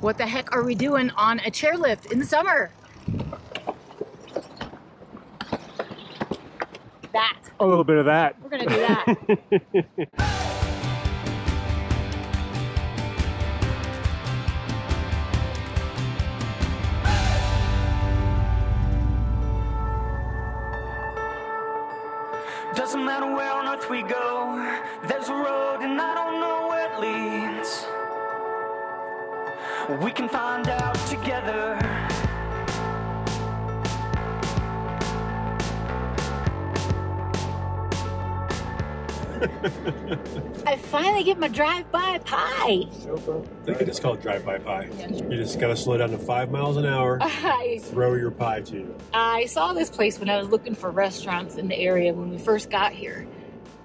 what the heck are we doing on a chairlift in the summer? That. A little bit of that. We're gonna do that. Doesn't matter where on earth we go, there's a road and I don't We can find out together. I finally get my drive-by pie. I think it's called drive-by pie. You just gotta slow down to five miles an hour. I, Throw your pie to you. I saw this place when I was looking for restaurants in the area when we first got here.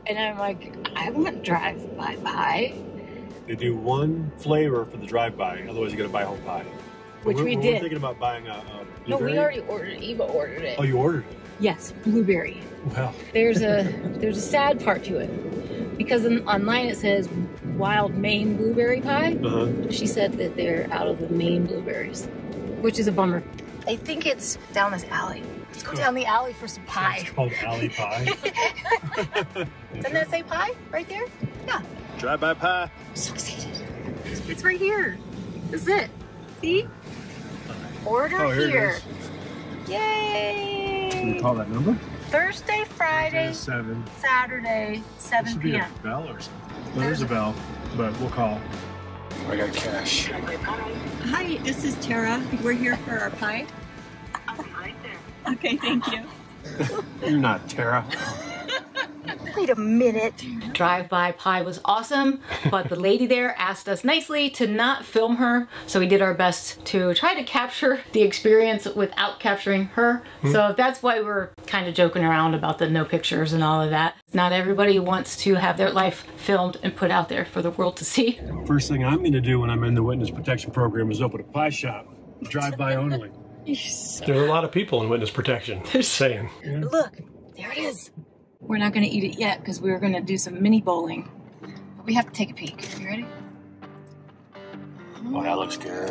And I'm like, I want drive-by pie. They do one flavor for the drive-by, otherwise you gotta buy a whole pie. Which we're, we we're thinking about buying a, a No, we already ordered it. Eva ordered it. Oh, you ordered it? Yes, blueberry. Well, There's a there's a sad part to it because in, online it says wild Maine blueberry pie. uh-huh. She said that they're out of the Maine blueberries, which is a bummer. I think it's down this alley. Let's go down the alley for some pie. It's called alley pie. Doesn't that say pie right there? Yeah. Drive-by pie. I'm so excited. It's right here. This is it. See? Order Oh, here it here. is. Can Yay! you call that number? Thursday, Friday, Seven. Saturday, There 7 should be a p.m. bell or something. Well, there's a bell, but we'll call. I got cash. Hi, this is Tara. We're here for our pie. Okay, thank you. You're not Tara. Wait a minute. Drive-by pie was awesome, but the lady there asked us nicely to not film her, so we did our best to try to capture the experience without capturing her. Hmm. So that's why we're kind of joking around about the no pictures and all of that. Not everybody wants to have their life filmed and put out there for the world to see. First thing I'm going to do when I'm in the witness protection program is open a pie shop. Drive-by only. There's a lot of people in witness protection. Just saying. Look, there it is. We're not gonna eat it yet because we're gonna do some mini bowling. But we have to take a peek. You ready? Oh, that looks good.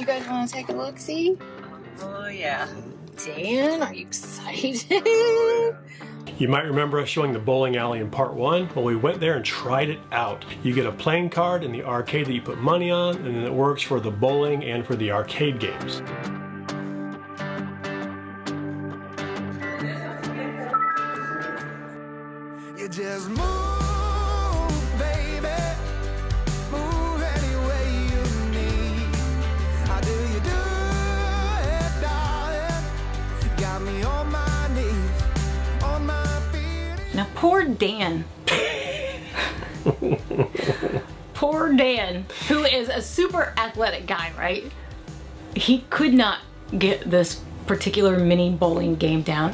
You guys wanna take a look, see? Oh, yeah. Dan, are you excited? You might remember us showing the bowling alley in part one. Well, we went there and tried it out. You get a playing card in the arcade that you put money on, and then it works for the bowling and for the arcade games. Poor Dan. poor Dan, who is a super athletic guy, right? He could not get this particular mini bowling game down.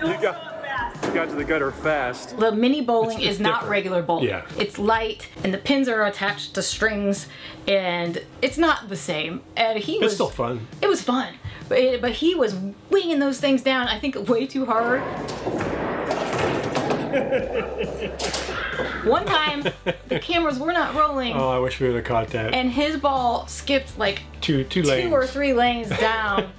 You got, you got to the gutter fast. The mini bowling It's- it's is not different. regular bowling. Yeah. It's light and the pins are attached to strings and it's not the same. And he was It's still fun. It was fun. But, it, but he was winging those things down, I think, way too hard. One time, the cameras were not rolling, Oh, I wish we would have caught that. and his ball skipped like two two lanes. two or three lanes down.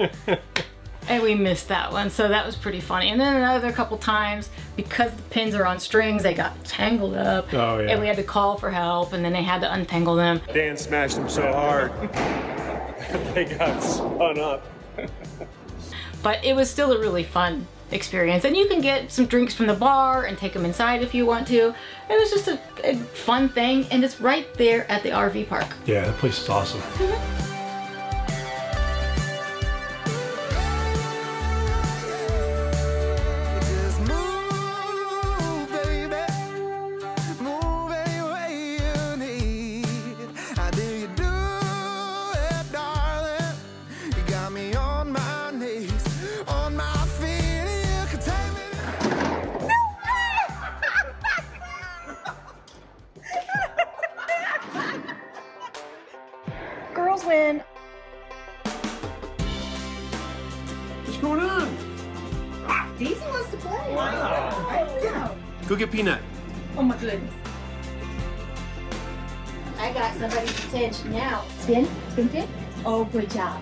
and we missed that one, so that was pretty funny. And then another couple times, because the pins are on strings, they got tangled up. Oh, yeah. And we had to call for help, and then they had to untangle them. Dan smashed them so hard. they got spun up. But it was still a really fun experience. And you can get some drinks from the bar and take them inside if you want to. It was just a, a fun thing, and it's right there at the RV park. Yeah, that place is awesome. Mm-hmm. Going on? Daisy wants to play. Go get Peanut. Oh my goodness. I got somebody's attention now. Spin, spin, spin. Oh, good job.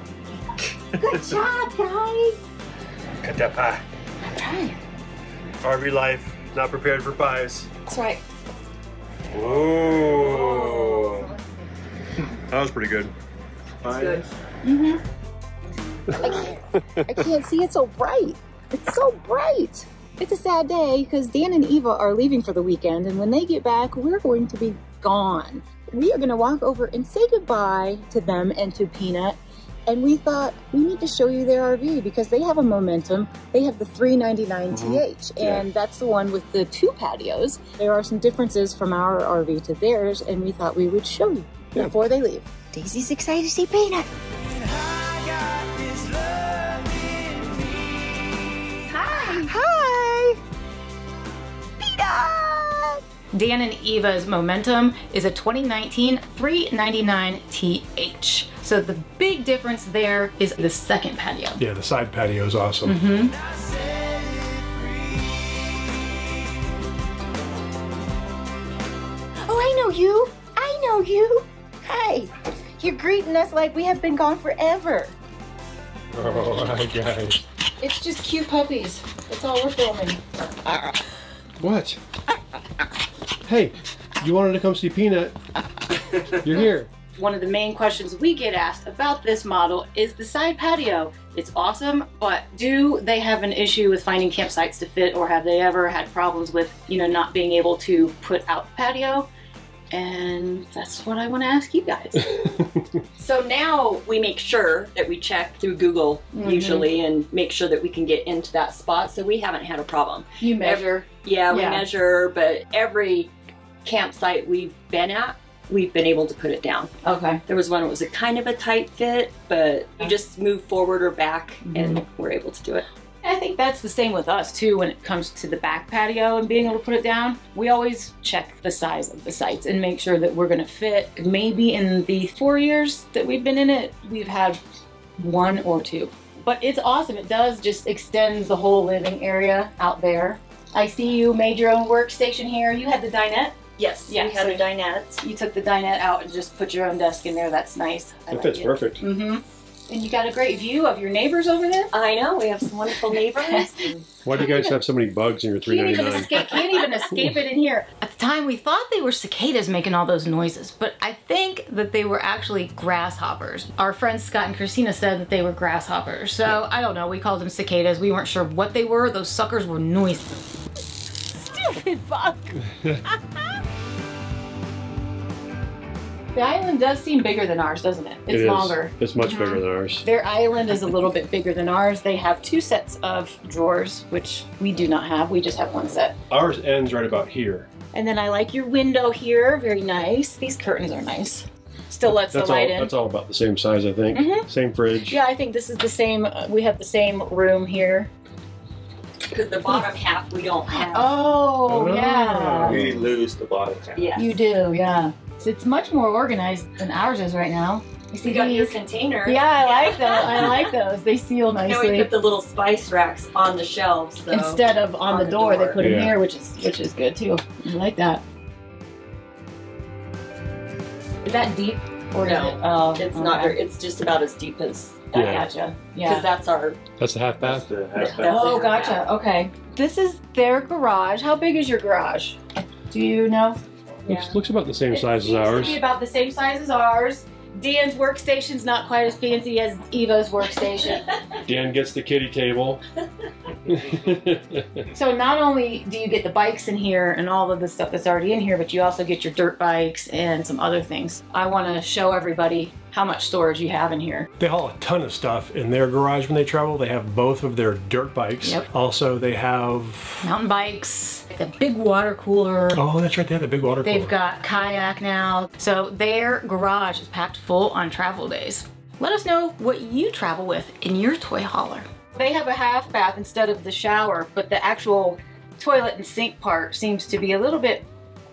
Good job, guys. Cut that pie. Right. RV life, not prepared for pies. That's right. Ooh. That was pretty good. Good. I can't see it so bright. It's so bright. It's a sad day because Dan and Eva are leaving for the weekend, and when they get back, we're going to be gone. We are going to walk over and say goodbye to them and to Peanut. And we thought we need to show you their RV because they have a momentum. They have the 399 mm-hmm. TH, and that's the one with the two patios. There are some differences from our RV to theirs, and we thought we would show you before they leave. Daisy's excited to see Peanut. Peanut! Dan and Eva's Momentum is a 2019 399TH. So the big difference there is the second patio. Yeah, the side patio is awesome. I set it free. Oh, I know you. I know you. Hi. You're greeting us like we have been gone forever. Oh, hi guys. It's just cute puppies. That's all we're filming. Ah. What? Hey, you wanted to come see Peanut. You're here. One of the main questions we get asked about this model is the side patio. It's awesome, but do they have an issue with finding campsites to fit or have they ever had problems with, you know, not being able to put out the patio? And that's what I want to ask you guys. So now we make sure that we check through Google mm-hmm. usually and make sure that we can get into that spot. So we haven't had a problem. You measure. Yeah, we Yeah. measure, but every campsite we've been at, we've been able to put it down. Okay. There was one that was a kind of a tight fit, but you just move forward or back and mm-hmm. we're able to do it. I think that's the same with us too when it comes to the back patio and being able to put it down. We always check the size of the sites and make sure that we're gonna fit. Maybe in the four years that we've been in it, we've had one or two. But it's awesome. It does just extends the whole living area out there. I see you made your own workstation here. You had the dinette. Yes, Yeah, we had so- a dinette. You took the dinette out and just put your own desk in there. That's nice. I It like fits it. perfect. Mm-hmm. And you got a great view of your neighbors over there. I know, we have some wonderful neighbors. Why do you guys have so many bugs in your Can't even 399? escape. Can't even escape it in here. At the time, we thought they were cicadas making all those noises, but I think that they were actually grasshoppers. Our friends Scott and Christina said that they were grasshoppers. So I don't know. We called them cicadas. We weren't sure what they were. Those suckers were noisy. Stupid bug. the island does seem bigger than ours, doesn't it? It's It is. longer. It's much bigger than ours. Their island is a little bit bigger than ours. They have two sets of drawers, which we do not have. We just have one set. Ours ends right about here. And then I like your window here. Very nice. These curtains are nice. Still lets That's the all. light in. That's all about the same size, I think. Mhm. Same fridge. Yeah, I think this is the same. Uh, we have the same room here. Because the bottom half we don't have. Oh, Oh. yeah. We lose the bottom half. Yeah. You do, yeah. So it's much more organized than ours is right now. You see You got your these? container. Yeah, I like those. I like those. They seal nicely. Now we put the little spice racks on the shelves. So. Instead of on, on the the door, they door. put them Yeah. here, which is which is good too. I like that. Is that deep or No, it? Oh, It's not. okay. very- It's just about as deep as I Yeah. gotcha. because that's our. That's the half That's bath. the oh, half That's Oh, it. gotcha. Okay. This is their garage. How big is your garage? Do you know? Looks, looks about the same It size as seems ours. To be about the same size as ours. Dan's workstation's not quite as fancy as Eva's workstation. Dan gets the kitty table. so not only do you get the bikes in here and all of the stuff that's already in here, but you also get your dirt bikes and some other things. I want to show everybody how much storage you have in here. They haul a ton of stuff in their garage when they travel. They have both of their dirt bikes. Yep. Also, they have. Mountain bikes, the big water cooler. Oh, that's right. They have the big water cooler. They've got kayak now. So their garage is packed full on travel days. Let us know what you travel with in your toy hauler. They have a half bath instead of the shower, but the actual toilet and sink part seems to be a little bit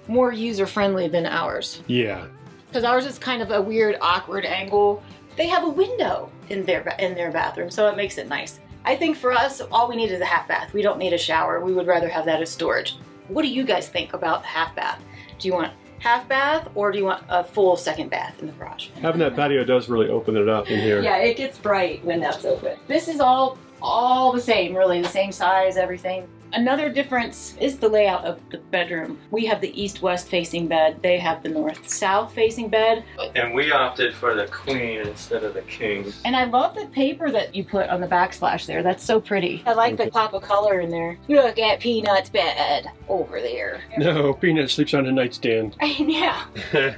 more user friendly than ours. Yeah. Because ours is kind of a weird, awkward angle. They have a window in their in their bathroom, so it makes it nice. I think for us, all we need is a half bath. We don't need a shower. We would rather have that as storage. What do you guys think about the half bath? Do you want half bath or do you want a full second bath in the garage? Having that patio does really open it up in here. Yeah, it gets bright when that's open. This is all all the same, really, the same size, everything. Another difference is the layout of the bedroom. We have the east-west facing bed. They have the north-south facing bed. And we opted for the queen instead of the king. And I love the paper that you put on the backsplash there. That's so pretty. I like the pop of color in there. Look at Peanut's bed over there. No, Peanut sleeps on the nightstand. yeah.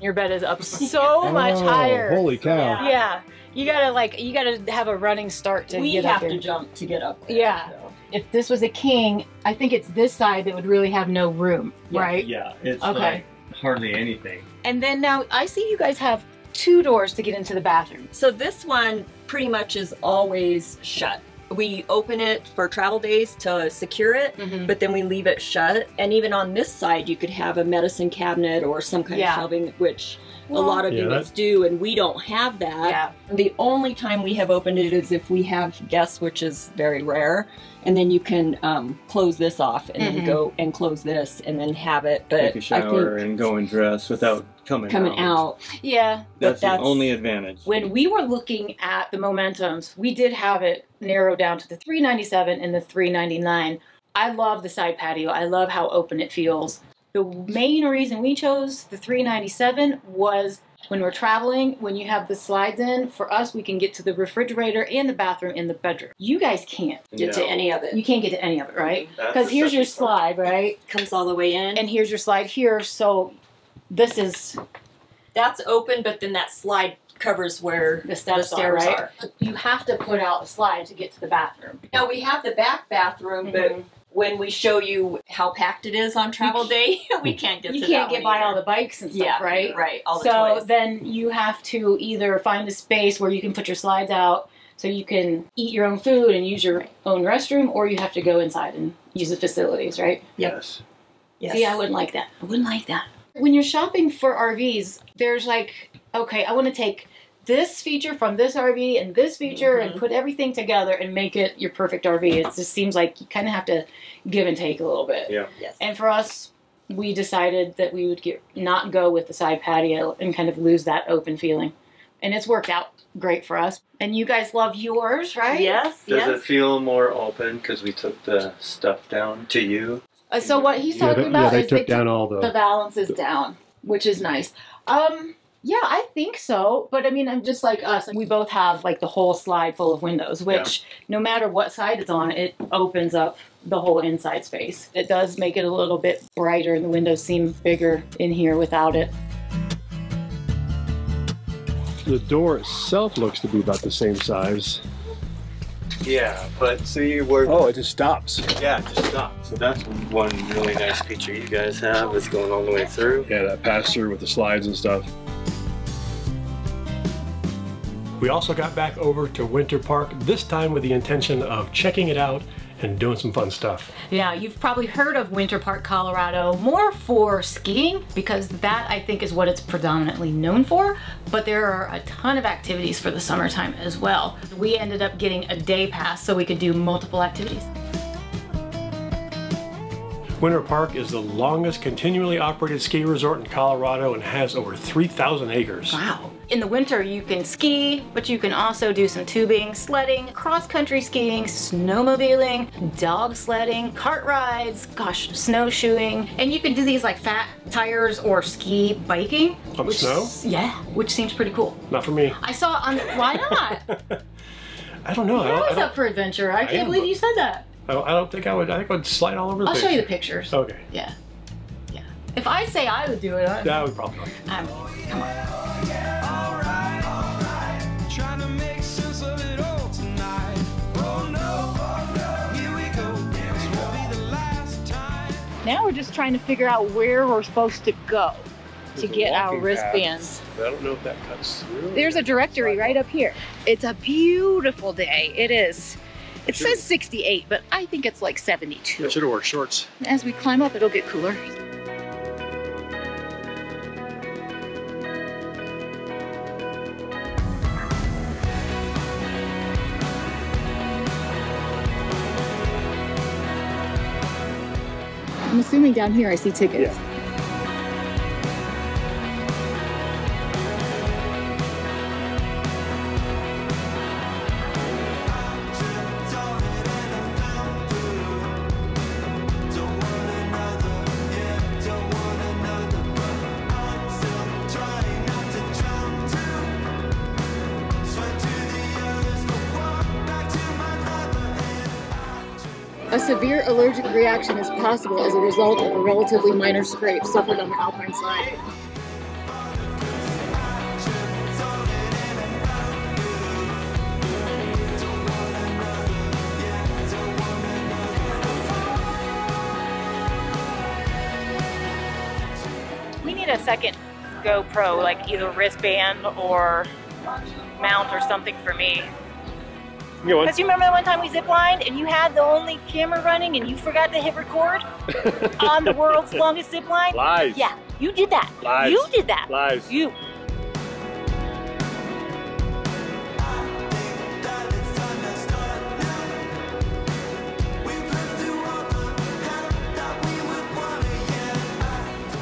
Your bed is up so much Oh, higher. Holy cow. Yeah. You gotta like you gotta have a running start to we get have up there. to jump to get up there. Yeah. so. If this was a king, I think it's this side that would really have no room, Yeah. right? Yeah, it's Okay. like hardly anything. And then now I see you guys have two doors to get into the bathroom. So this one pretty much is always shut. We open it for travel days to secure it, Mhm. but then we leave it shut. And even on this side, you could have a medicine cabinet or some kind Yeah. of shelving, which Well, a lot of Yeah, units that- do, and we don't have that. Yeah. The only time we have opened it is if we have guests, which is very rare. And then you can um, close this off and Mhm. then go and close this and then have it. But Take a I shower think and go and dress without coming, coming out, Yeah. That's, but that's- the only advantage. When we were looking at the momentums, we did have it narrowed down to the 397 and the 399. I love the side patio. I love how open it feels. The main reason we chose the 397 was when we're traveling, when you have the slides in, for us, we can get to the refrigerator and the bathroom in the bedroom. You guys can't. get to any of it. You can't get to any of it, right? Because here's your sucky part. slide, right? comes all the way in. And here's your slide here. So this is that's open, but then that slide covers where the steps stairs are, right? are. You have to put out a slide to get to the bathroom. Now we have the back bathroom, but Mhm. When we show you how packed it is on travel day, we hmm. can't get you to can't that get one by all the bikes and stuff, yeah, right? Right, all the so toys. then you have to either find a space where you can put your slides out so you can eat your own food and use your own restroom, or you have to go inside and use the facilities, right? Yes. yes. See, I wouldn't like that. I wouldn't like that. When you're shopping for RVs, there's like, okay, I want to take this feature from this RV and this feature and Mhm. put everything together and make it your perfect RV. It just seems like you kind of have to give and take a little bit. Yeah. yes. And for us, we decided that we would get not go with the side patio and kind of lose that open feeling. And it's worked out great for us. And you guys love yours, right? yes, Does yes. it feel more open because we took the stuff down to you? Uh, so what he's Yeah, talking they, about yeah, they is took they down all the. the balances down, which is nice. Um, yeah, I think so. But I mean, I'm just like us. We both have like the whole slide full of windows, which no matter what side it's on, it opens up the whole inside space. It does make it a little bit brighter, and the windows seem bigger in here without it. The door itself looks to be about the same size. Yeah, but see where Oh, it just stops. yeah, it just stop. So that's one really nice feature you guys have is going all the way through. Yeah, that pass through with the slides and stuff. We also got back over to Winter Park, this time with the intention of checking it out and doing some fun stuff. Yeah, you've probably heard of Winter Park, Colorado, more for skiing because that I think is what it's predominantly known for, but there are a ton of activities for the summertime as well. We ended up getting a day pass so we could do multiple activities. Winter Park is the longest continually operated ski resort in Colorado and has over 3,000 acres. Wow. In the winter, you can ski, but you can also do some tubing, sledding, cross country skiing, snowmobiling, dog sledding, cart rides, gosh, snowshoeing. And you can do these like fat tires or ski biking. On which- snow? Yeah, which seems pretty cool. Not for me. I saw on, why not? I don't know. I You're always up for adventure. I am, can't believe you said that. I don't- I don't think I would. I think I would slide all over the place. I'll place. show you the pictures. Okay. Yeah. Yeah. If I say I would do it, I, That would probably. I'm, come on. Now we're just trying to figure out where we're supposed to go to get our wristbands. path. I don't know if that cuts through. There's a directory right up here. It's a beautiful day. It is. It says 68, but I think it's like 72. I 72. should have worn shorts. As we climb up, it'll get cooler. Assuming down here I see tickets. Severe allergic reaction is possible as a result of a relatively minor scrape suffered on the alpine slide. We need a second GoPro, like either wristband or mount or something for me. Because you remember the one time we ziplined and you had the only camera running and you forgot to hit record on the world's longest zipline? Lies. Yeah, you did that. Lies. You did that. Lies. You.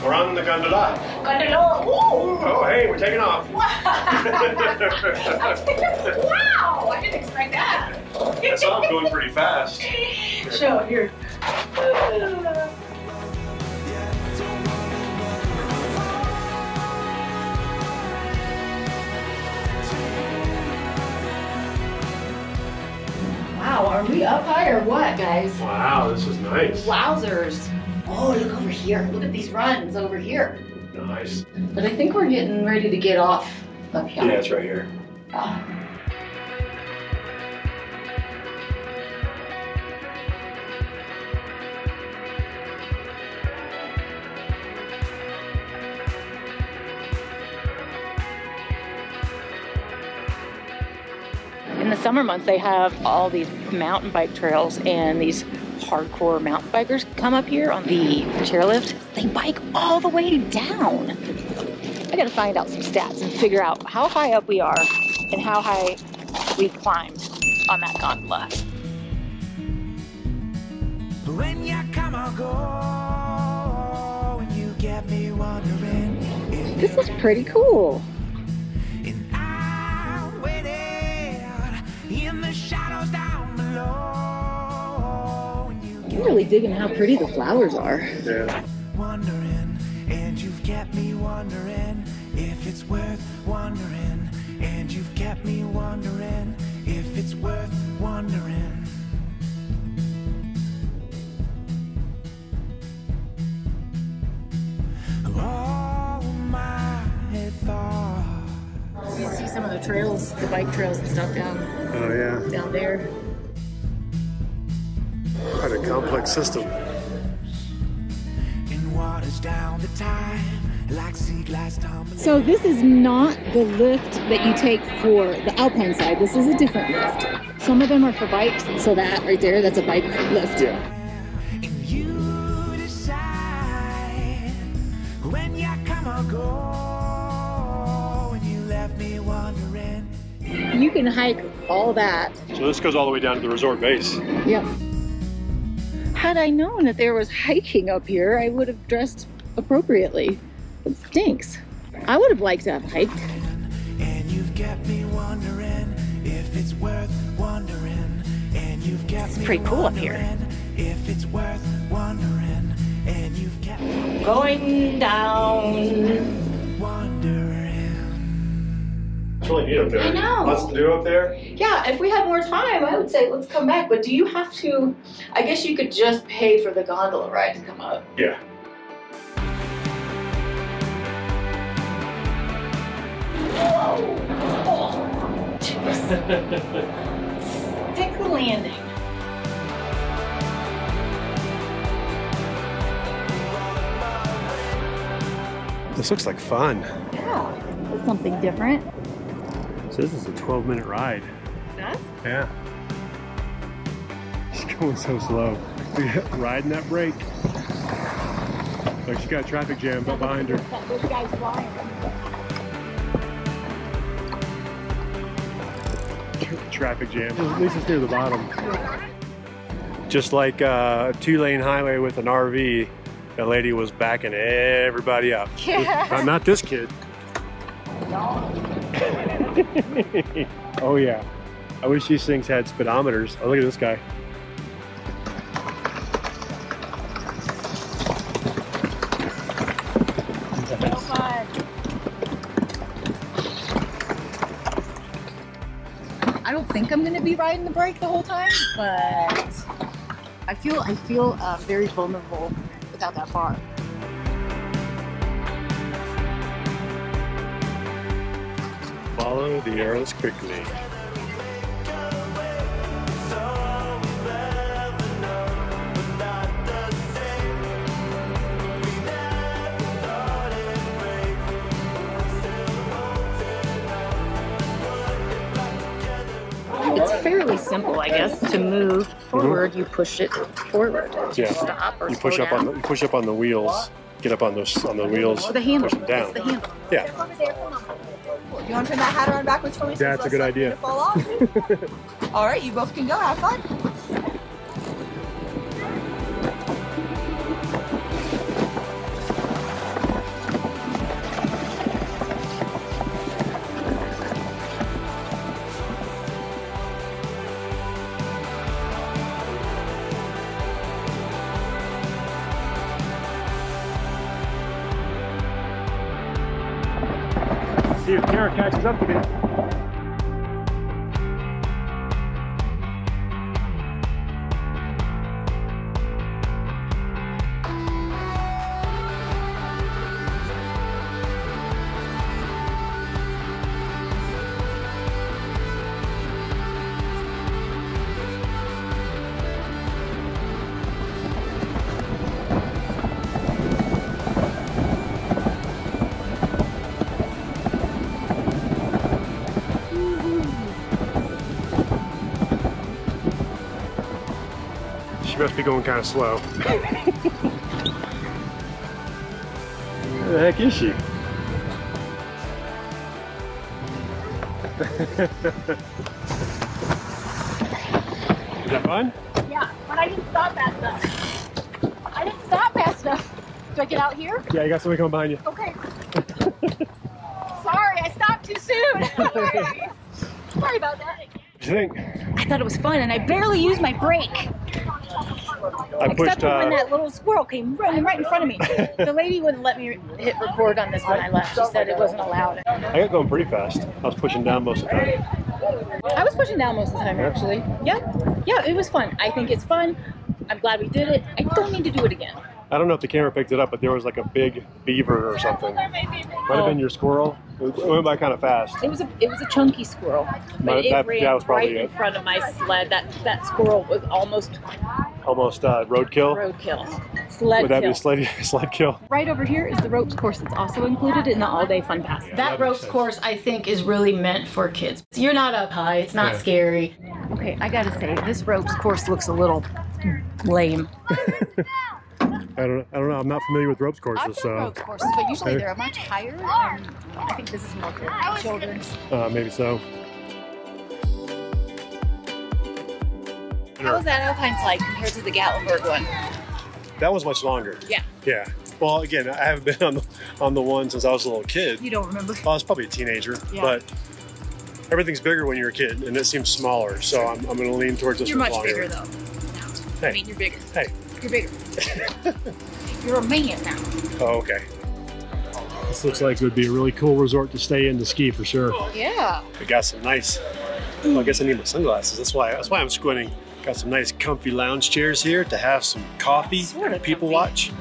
We're on the gondola. Oh, hey, we're taking off. Wow, I didn't expect that. I saw him going pretty fast. Show here. Wow, are we up high or what, guys? Wow, this is nice. Wowzers. Oh, look over here. Look at these runs over here. Nice. But I think we're getting ready to get off up here. Yeah, it's right here. Ah. In the summer months, they have all these mountain bike trails, and these hardcore mountain bikers come up here on the chairlift. They bike all the way down. I gotta find out some stats and figure out how high up we are and how high we climbed on that gondola. When you come or go, and you get me wondering This is pretty cool. I'm really digging how pretty the flowers are. Yeah. wondering, and you've kept me wondering if it's worth wondering, and you've kept me wondering if it's worth wondering. All my thoughts. You can see some of the trails, the bike trails and stuff down Oh, yeah. down there. Quite a complex system. And waters down the time like sea glass tumbling. So this is not the lift that you take for the alpine side. This is a different lift. Some of them are for bikes. So that right there, that's a bike lift. And you decide when you come or go, and you left me wondering. You can hike all that. So this goes all the way down to the resort base. Yep. Had I known that there was hiking up here, I would have dressed appropriately. It stinks. I would have liked to have hiked. And you've kept me wondering if it's worth wondering. And you've kept It's me pretty cool up here. If it's worth wondering. And you've kept Going down. It's really neat up there. I know. Lots to do up there. Yeah, if we had more time, I would say let's come back. But do you have to? I guess you could just pay for the gondola ride to come up. Yeah. Stick the landing. This looks like fun. Yeah, it's something different. This is a 12 minute ride. That's Yeah. She's going so slow. Riding that brake. Like she got a traffic jam up behind her. this guy's flying. traffic jam. At least it's near the bottom. Just like uh, a two lane highway with an RV, that lady was backing everybody up. Not, not this kid. oh, yeah. I wish these things had speedometers. Oh, look at this guy. I don't think I'm gonna be riding the brake the whole time, but I feel I feel uh, very vulnerable without that bar. Follow the arrows quickly. It's fairly simple, I guess. To move mm-hmm. forward, you push it forward. Yeah. stop or You push up on the, you push up on the wheels. Get up on those on the wheels. Or the handle. Push them down. The handle. Yeah. You want to turn that hat around backwards for me? so That's a good idea. to fall off? All right, you both can go. Have fun. She must be going kind of slow. Where the heck is she? Is that fun? Yeah, but I didn't stop fast enough. I didn't stop fast enough. Do I get out here? Yeah, you got somebody coming behind you. Okay. Sorry, I stopped too soon. Sorry. Sorry about that. What do you think? I thought it was fun, and I barely used my brake. I Except pushed. for when Uh, that little squirrel came running right in front of me. the lady wouldn't let me hit record on this when I left. She said it wasn't allowed. I got going pretty fast. I was pushing down most of the time. I was pushing down most of the time, actually. Yeah, yeah, it was fun. I think it's fun. I'm glad we did it. I don't need to do it again. I don't know if the camera picked it up, but there was like a big beaver or something. Might have been your squirrel. It went by kind of fast. It was a it was a chunky squirrel, but Might- it that- ran that was probably right in front of my sled. That that squirrel was almost Almost uh, roadkill. roadkill. Sled Would that be kill. a sled, sled kill? Right over here is the ropes course that's also included in the all day fun pass. That that ropes sense. course, I think, is really meant for kids. You're not up high, it's not Yeah. scary. Okay, I gotta say this ropes course looks a little lame. I don't, I don't know. I'm not familiar with ropes I've courses, done so ropes courses, but usually they're much higher. And I think this is more for children's. uh, maybe so. How was that Alpine slide compared to the Gatlinburg one? That was much longer. Yeah. Yeah. Well, again, I haven't been on the on the one since I was a little kid. You don't remember? Well, I was probably a teenager, Yeah. but everything's bigger when you're a kid, and it seems smaller. So I'm, I'm going to lean towards this You're one much longer. bigger though. now. Hey. I mean, you're bigger. Hey. You're bigger. you're a man now. Oh, okay. This looks like it would be a really cool resort to stay in to ski for sure. Yeah. We got some nice. Well, I guess I need my sunglasses. That's why. That's why I'm squinting. Got some nice, comfy lounge chairs here to have some coffee, Sort of people comfy. watch.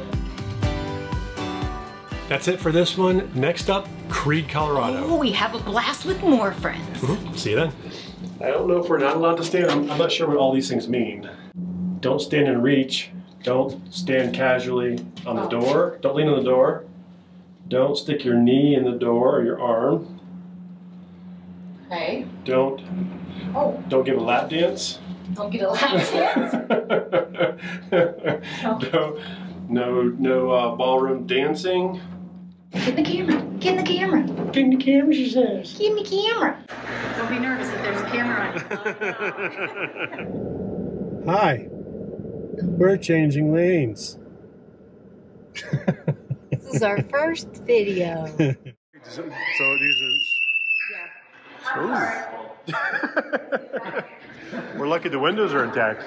That's it for this one. Next up, Creede, Colorado. Oh, we have a blast with more friends. Mhm. See you then. I don't know if we're not allowed to stand. I'm, I'm not sure what all these things mean. Don't stand in reach. Don't stand casually on the door. Don't lean on the door. Don't stick your knee in the door or your arm. Okay. Don't Oh, don't give a lap dance. don't get a lap dance. no, no, no uh, ballroom dancing. Get in the camera. Get in the camera. Get in the camera, she says. Get in the camera. Don't be nervous if there's a camera on you. Hi. We're changing lanes. This is our first video. So these are. We're lucky the windows are intact.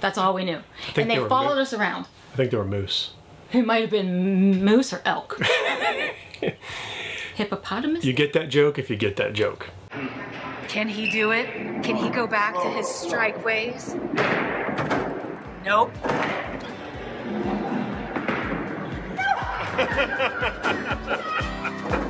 That's all we knew. And they, they followed big. us around. I think they were moose. It might have been moose or elk. Hippopotamus? You get that joke if you get that joke. Can he do it? Can he go back to his strike ways? Nope.